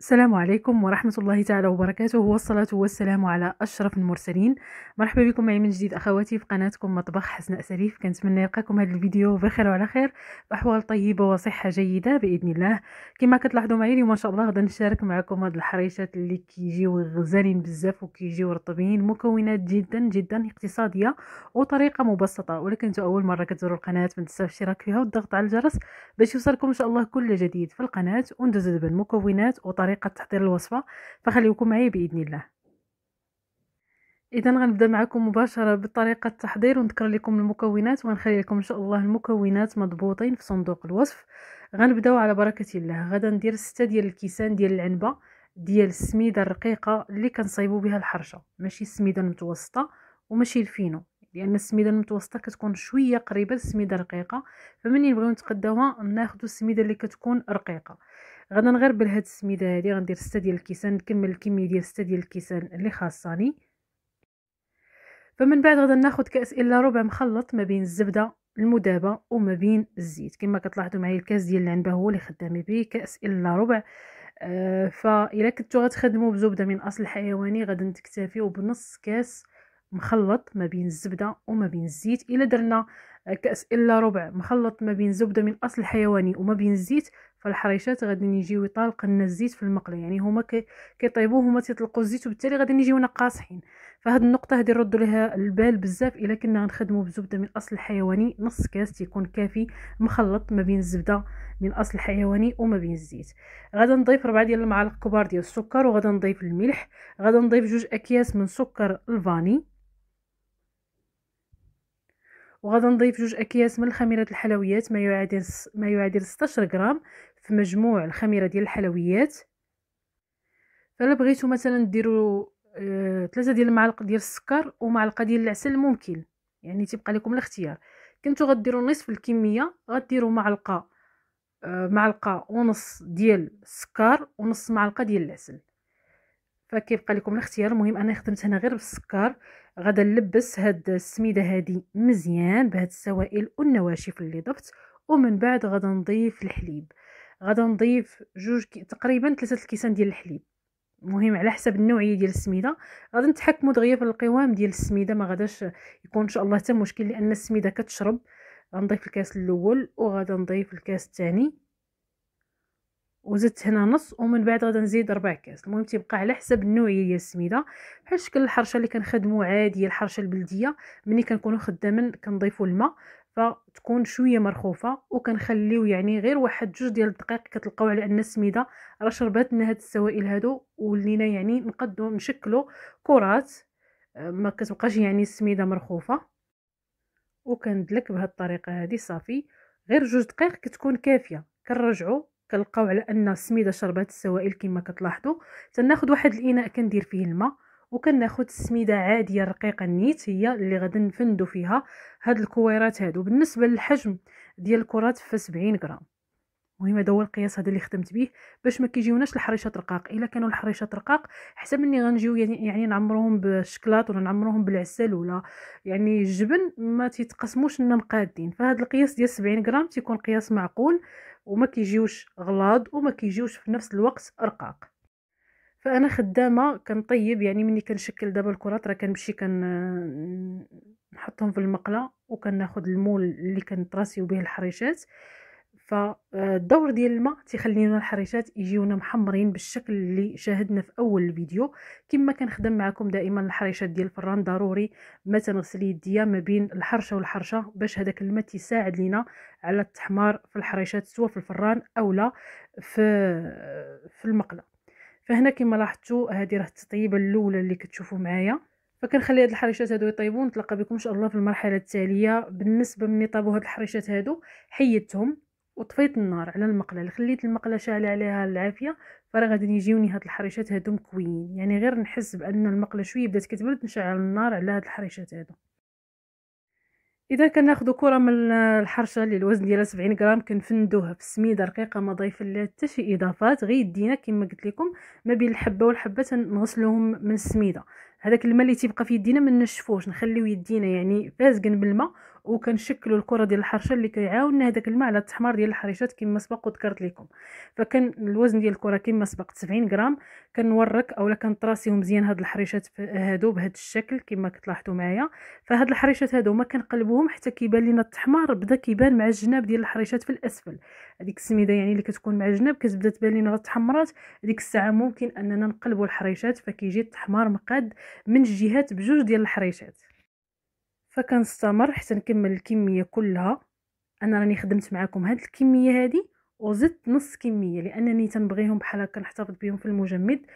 السلام عليكم ورحمة الله تعالى وبركاته. والصلاة والسلام على أشرف المرسلين. مرحبا بكم معي من جديد أخواتي في قناتكم مطبخ حسناء سليف. كنتمنى يلقاكم هذا الفيديو بخير وعلى خير بأحوال طيبة وصحة جيدة بإذن الله. كما كتلاحظوا معي اليوم إن شاء الله غادي نشارك معكم هاد الحريشات اللي كيجيو غزالين بزاف وكيجيو رطبين مكونات جدا جدا اقتصادية وطريقة مبسطة. ولكن انتو أول مرة كتزوروا القناة ما تنساوش الاشتراك فيها والضغط على الجرس باش يوصلكم إن شاء الله كل جديد في القناة وندوز دابا المكونات وطريقة طريقة تحضير الوصفة فخليكم معي بإذن الله. اذا غنبدأ معكم مباشرة بطريقة التحضير ونذكر لكم المكونات ونخلي لكم إن شاء الله المكونات مضبوطين في صندوق الوصف. غنبدأو على بركة الله. غدا ندير ستة ديال الكيسان ديال العنبة ديال السميدة الرقيقة اللي كنصايبوا بها الحرشة. ماشي السميدة المتوسطة وماشي الفينو لأن السميدة المتوسطة كتكون شوية قريبة للسميدة الرقيقة. فمنين نبغيو نتقداوها؟ ناخذ السميدة اللي كتكون رقيقة. غادا نغربل هاد السميده هادي غندير ستة ديال الكيسان نكمل الكمية ديال ستة ديال الكيسان اللي خاصاني. فمن بعد غادا ناخذ كأس إلا ربع مخلط ما بين الزبدة المذابه وما بين الزيت. كما كتلاحظوا معايا الكاس ديال العنبة هو اللي خدامي به كأس إلا ربع. آه فاذا كنتو غتخدموا بزبدة من أصل حيواني غادا تكتفيو بنص كاس مخلط ما بين الزبدة وما بين الزيت. إلا درنا كأس إلا ربع مخلط ما بين زبدة من أصل حيواني وما بين الزيت فالحريشات غادي يجيو يطالق لنا الزيت في المقله يعني هما كيطيبوه هما تيطلقوا الزيت وبالتالي غادي يجيونا قاصحين فهاد النقطة هذه نردوا لها البال بزاف إلا كنا غنخدموا بزبدة من أصل حيواني نص كاس تيكون كافي مخلط ما بين الزبدة من أصل حيواني وما بين الزيت. غادا نضيف ربعة ديال المعالق كبار ديال السكر وغادا نضيف الملح غادا نضيف جوج أكياس من سكر الفاني وغادا نضيف جوج أكياس من الخميرة الحلويات ما يعادل ما يعادل 16 غرام. في مجموع الخميرة ديال الحلويات. فلا بغيتو مثلا ديروا آه ثلاثة ديال المعالق ديال السكر ومعلقة ديال العسل ممكن يعني تيبقى لكم الاختيار. كنتو غديروا نصف الكمية غديروا معلقة آه معلقة ونص ديال السكر ونص معلقة ديال العسل. فكيبقى لكم الاختيار. المهم أنا خدمت هنا غير بالسكر. غادا نلبس هاد السميدة هادي مزيان بهاد السوائل والنواشف اللي ضفت ومن بعد غادا نضيف الحليب. غادا نضيف جوج. تقريبا ثلاثة الكيسان ديال الحليب. مهم على حسب النوعية ديال السميدة. غادا نتحكموا دغيا في القوام ديال السميدة ما غاداش يكون إن شاء الله حتى مشكل لأن السميدة كتشرب. غنضيف الكاس الأول وغادا نضيف الكاس الثاني. وزدت هنا نص ومن بعد غادا نزيد ربع كاس. المهم تيبقى على حسب النوعية ديال السميدة. بحال شكل الحرشة اللي كنخدموا عاديه الحرشة البلدية. ملي كنكونوا خدامين كنضيفوا الماء. فتكون شوية مرخوفة وكنخليو يعني غير واحد جوج ديال الدقائق كتلقاو على أن السميدة راه شربات لنا هاد السوائل هادو ولينا يعني نقدو نشكلو كرات. ما كتبقاش يعني السميدة مرخوفة. وكندلك بهاد الطريقة هادي صافي. غير جوج دقائق كتكون كافية. كنرجعو كنلقاو على أن السميدة شربات السوائل كما كتلاحظوا تناخذ واحد الإناء كندير فيه الماء. وكناخذ السميدة عادية رقيقه النيت هي اللي غادي نفندو فيها هاد الكويرات هادو. بالنسبة للحجم ديال الكرات ف 70 غرام. المهم هذا هو القياس هذا اللي خدمت به باش ما كيجيوناش الحريشات رقاق. إلا كانوا الحريشات رقاق حسب مني غنجيو يعني, يعني نعمروهم بالشكلاط ولا نعمروهم بالعسل ولا يعني الجبن ما تيتقسموش لنا مقادين. فهاد القياس ديال 70 غرام تيكون قياس معقول وما كيجيوش غلاض وما كيجيوش في نفس الوقت رقاق. فأنا خدامة كنطيب يعني ملي كنشكل دابا الكرات راه كنمشي كن نحطهم في المقلة وكناخذ المول اللي كنطراسيو به الحريشات. فالدور ديال الماء تيخلينا الحريشات يجيونا محمرين بالشكل اللي شاهدنا في أول الفيديو. كما كنخدم معكم دائما الحريشات ديال الفران ضروري ما تنغسل يديا ما بين الحرشة والحرشة باش هذاك الماء تيساعد لينا على التحمار في الحريشات سواء في الفران أو لا في في المقلة. فهنا كما لاحظتوا هذه راه التطيبة الأولى اللي كتشوفوا معايا. فكنخلي هاد الحريشات هادو يطيبوا. نتلاقى بكم إن شاء الله في المرحلة التالية. بالنسبة ملي طابوا هاد الحريشات هادو حيدتهم وطفيت النار على المقلة. خليت المقلة شاعله عليها العافية فراه غادي يجيوني هاد الحريشات هادو مكويين. يعني غير نحس بأن المقلة شوية بدات كتبرد نشعل النار على هاد الحريشات هادو. إذا كناخذوا كرة من الحرشة اللي الوزن ديالها 70 غرام كنفندوها في السميده رقيقة ما ضايفه لها حتى شي إضافات غير يدينا كما قلت لكم ما بين الحبة والحبة نغسلوهم من السميدة. هذاك الماء اللي تيبقى في يدينا ما نشفوش نخليو يدينا يعني فازقن بالماء وكنشكلوا الكرة ديال الحرشة اللي كيعاوننا هذاك الماء على التحمار ديال الحريشات كما سبق وذكرت لكم. فكان الوزن ديال الكرة كما سبق 70 غرام. كنورك اولا كنطراسيهم مزيان هاد الحريشات هادو بهذا الشكل كما كتلاحظوا معايا. فهاد الحريشات هادو ما كنقلبوهم حتى كيبان لينا التحمار بدا كيبان مع الجناب ديال الحريشات في الأسفل. هذيك السميدة يعني اللي كتكون مع الجناب كتبدا تبان لينا التحمرات. ديك الساعة ممكن أننا نقلبوا الحريشات فكيجي التحمار مقاد من الجهات بجوج ديال الحريشات. فكنستمر حتى نكمل الكمية كلها. أنا راني خدمت معكم هاد الكمية هادي وزدت نص كمية لأنني تنبغيهم بحال هكا نحتفظ بهم في المجمد.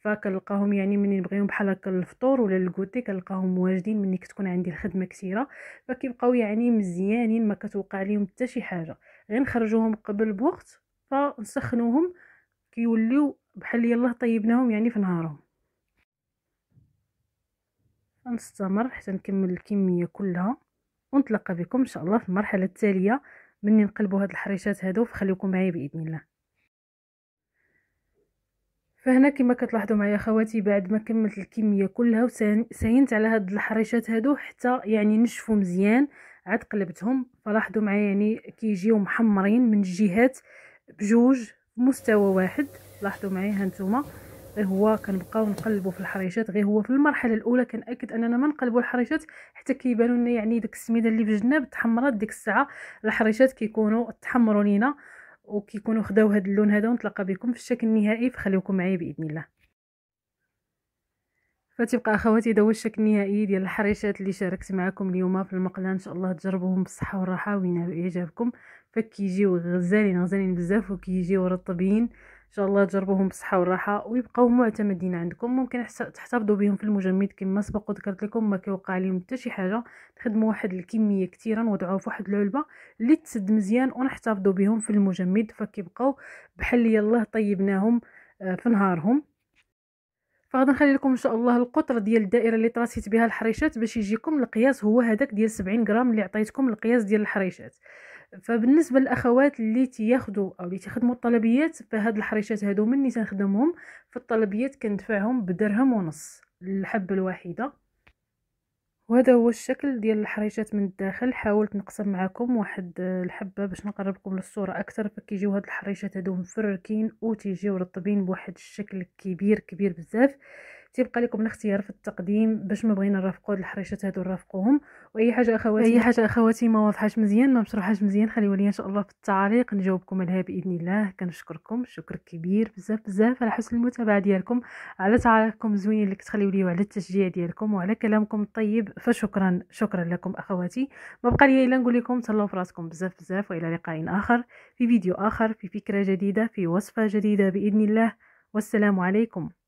فكنلقاهم يعني مني نبغيهم بحال هكا الفطور ولا ال goûter كنلقاهم واجدين مني كتكون عندي الخدمة كثيرة. فكيبقاو يعني مزيانين ما كتوقع عليهم حتى شي حاجة. غير نخرجوهم قبل بوقت فنسخنوهم كيوليو بحال يلاه طيبناهم يعني في نهارهم. نستمر حتى نكمل الكمية كلها ونتلقى بكم إن شاء الله في المرحلة التالية مني نقلبوا هاد الحريشات هادو فخليكم معايا بإذن الله. فهنا كما كتلاحظوا معايا خواتي بعد ما كملت الكمية كلها وساينت على هاد الحريشات هادو حتى يعني نشفوا مزيان عاد قلبتهم. فلاحظوا معايا يعني كيجيو محمرين من الجهات بجوج مستوى واحد. لاحظوا معايا هانتوما غير هو كنبقاو نقلبوا في الحريشات غير هو في المرحلة الأولى كنأكد أننا ما نقلبوا الحريشات حتى كيبانوا لنا يعني داك السميدة اللي في الجناب تحمرات ديك الساعة. الحريشات كيكونوا تحمروا لينا وكيكونوا خداو هذا اللون هذا ونتلاقى بكم في الشكل النهائي فخليكم معايا بإذن الله. فتبقى أخواتي هذا هو الشكل النهائي ديال الحريشات اللي شاركت معكم اليوم في المقلة إن شاء الله تجربوهم بالصحة والراحة وينالوا إعجابكم. فكيجيو غزالين غزالين بزاف وكيجيو رطبين. شاء الله تجربوهم بالصحة والراحة ويبقاو معتمدين عندكم. ممكن تحتفظوا بهم في المجمد كما سبق وذكرت لكم. ما كيوقع عليهم حتى شي حاجة. نخدموا واحد الكمية كثيره نوضعوها في واحد العلبة اللي تسد مزيان ونحتفظوا بهم في المجمد. فكيبقاو بحال يلاه طيبناهم آه، في نهارهم. فغادي نخلي لكم إن شاء الله القطر ديال الدائرة اللي طراسيت بها الحريشات باش يجيكم القياس. هو هذاك ديال 70 غرام اللي عطيتكم القياس ديال الحريشات. فبالنسبة للأخوات اللي تياخذوا أو اللي تيخدموا الطلبيات فهاد الحريشات هادو مني تنخدمهم في الطلبيات كندفعهم بدرهم ونص الحبه الواحده وهذا هو الشكل ديال الحريشات من الداخل. حاولت نقسم معكم واحد الحبة باش نقرب لكم للصورة أكثر. فكيجيو هاد الحريشات هادو مفركين وتيجيو رطبين بواحد الشكل كبير كبير بزاف. تيبقى لكم الاختيار في التقديم باش ما بغينا نرافقوا الحريشات هادو نرافقوهم. وأي حاجة اخواتي أي حاجة أخواتي ما واضحاش مزيان ما مشروحاش مزيان. خليوا لي إن شاء الله في التعاليق نجاوبكم عليها بإذن الله. كنشكركم شكر كبير بزاف بزاف على حسن المتابعة ديالكم على تعاليقكم الزوينين اللي كتخليو لي وعلى التشجيع ديالكم وعلى كلامكم الطيب. فشكرا شكرا لكم أخواتي. ما بقى لي إلا نقول لكم تهلاو في راسكم بزاف بزاف وإلى لقاء آخر في فيديو آخر في فكرة جديدة في وصفة جديدة بإذن الله. والسلام عليكم.